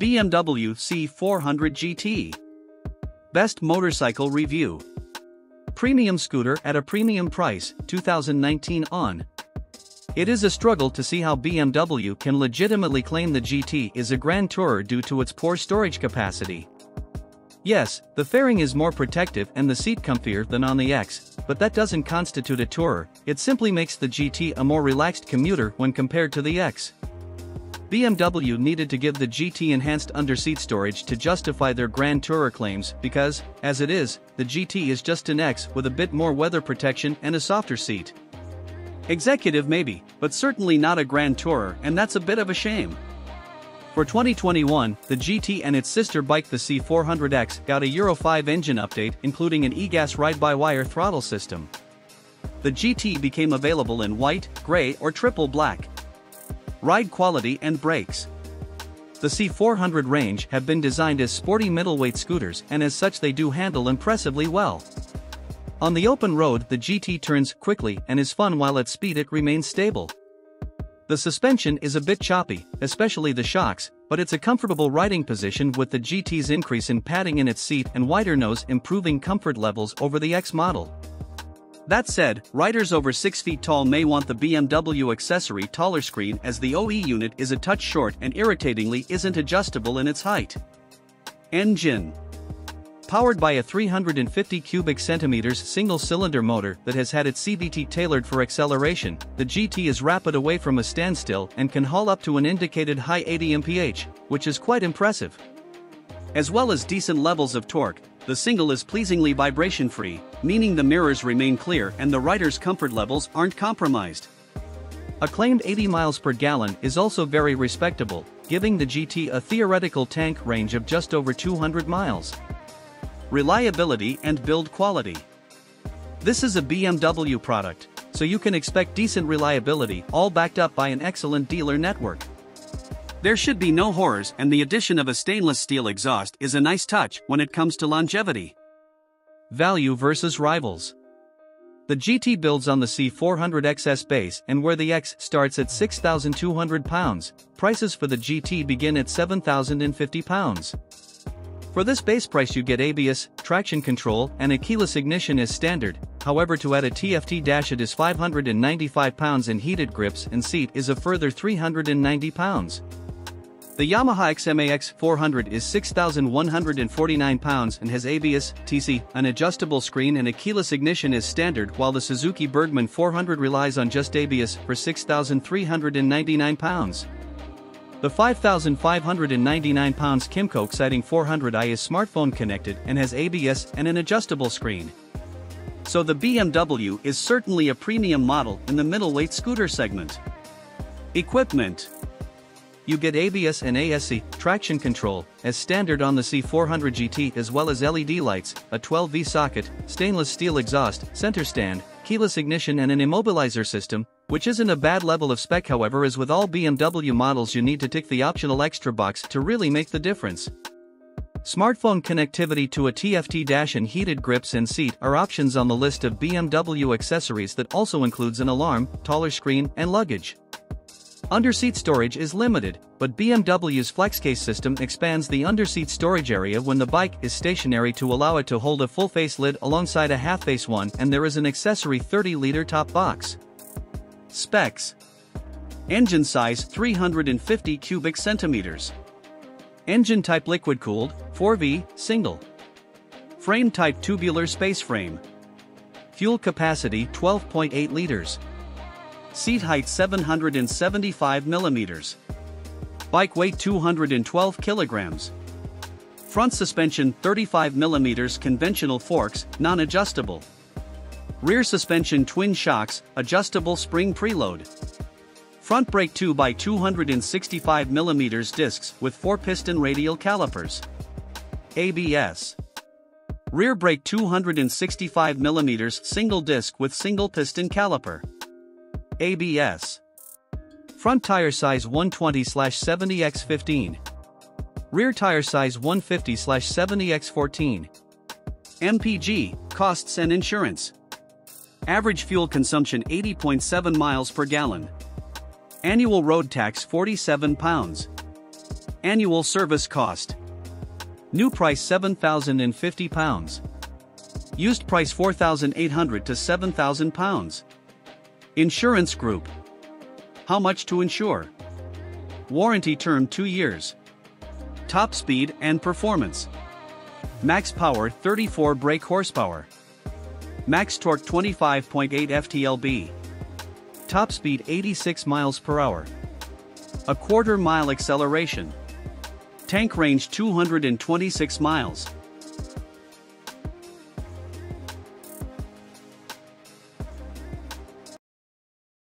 BMW C400 GT. Best Motorcycle Review. Premium scooter at a premium price, 2019 on. It is a struggle to see how BMW can legitimately claim the GT is a grand tourer due to its poor storage capacity. Yes, the fairing is more protective and the seat comfier than on the X, but that doesn't constitute a tourer, it simply makes the GT a more relaxed commuter when compared to the X. BMW needed to give the GT enhanced underseat storage to justify their Grand Tourer claims because, as it is, the GT is just an X with a bit more weather protection and a softer seat. Executive maybe, but certainly not a Grand Tourer and that's a bit of a shame. For 2021, the GT and its sister bike the C400X got a Euro 5 engine update including an e-gas ride-by-wire throttle system. The GT became available in white, gray or triple black ride quality and brakes. The C400 range have been designed as sporty middleweight scooters and as such they do handle impressively well. On the open road the GT turns quickly and is fun while at speed it remains stable. The suspension is a bit choppy, especially the shocks, but it's a comfortable riding position with the GT's increase in padding in its seat and wider nose improving comfort levels over the X model. That said, riders over 6 feet tall may want the BMW accessory taller screen as the OE unit is a touch short and irritatingly isn't adjustable in its height. Engine Powered by a 350 cubic centimeters single-cylinder motor that has had its CVT tailored for acceleration, the GT is rapid away from a standstill and can haul up to an indicated high 80 mph, which is quite impressive. As well as decent levels of torque, the single is pleasingly vibration-free, meaning the mirrors remain clear and the rider's comfort levels aren't compromised. A claimed 80 miles per gallon is also very respectable, giving the GT a theoretical tank range of just over 200 miles. Reliability and build quality. This is a BMW product, so you can expect decent reliability all backed up by an excellent dealer network. There should be no horrors and the addition of a stainless steel exhaust is a nice touch when it comes to longevity. Value versus rivals. The GT builds on the C400X's base and where the X starts at £6,200, prices for the GT begin at £7,050. For this base price you get ABS, traction control, and a keyless ignition as standard, however to add a TFT dash it is £595 and heated grips and seat is a further £390. The Yamaha XMAX 400 is 6,149 pounds and has ABS, TC, an adjustable screen and a keyless ignition as standard while the Suzuki Burgman 400 relies on just ABS for 6,399 pounds. The 5,599 pounds Kymco Xciting 400i is smartphone connected and has ABS and an adjustable screen. So the BMW is certainly a premium model in the middleweight scooter segment. Equipment you get ABS and ASC traction control as standard on the C400 GT as well as LED lights, a 12V socket, stainless steel exhaust, center stand, keyless ignition and an immobilizer system, which isn't a bad level of spec however as with all BMW models you need to tick the optional extra box to really make the difference. Smartphone connectivity to a TFT dash and heated grips and seat are options on the list of BMW accessories that also includes an alarm, taller screen and luggage. Underseat storage is limited, but BMW's FlexCase system expands the underseat storage area when the bike is stationary to allow it to hold a full-face lid alongside a half-face one and there is an accessory 30-liter top box. Specs Engine size 350 cubic centimeters. Engine type liquid-cooled, 4V, single. Frame type tubular space frame. Fuel capacity 12.8 liters. Seat height 775 millimeters. Bike weight 212 kilograms. Front suspension 35 millimeters conventional forks, non-adjustable. Rear suspension twin shocks, adjustable spring preload. Front brake 2 by 265 millimeters discs with 4-piston radial calipers. ABS. Rear brake 265 millimeters single disc with single piston caliper. ABS. Front tire size 120-70x15. Rear tire size 150-70x14. MPG, costs and insurance. Average fuel consumption 80.7 miles per gallon. Annual road tax 47 pounds. Annual service cost. New price 7,050 pounds. Used price 4,800 to 7,000 pounds. Insurance group. How much to insure? Warranty term 2 years. Top speed and performance. Max power 34 brake horsepower. Max torque 25.8 FTLB. Top speed 86 miles per hour. A quarter mile acceleration. Tank range 226 miles.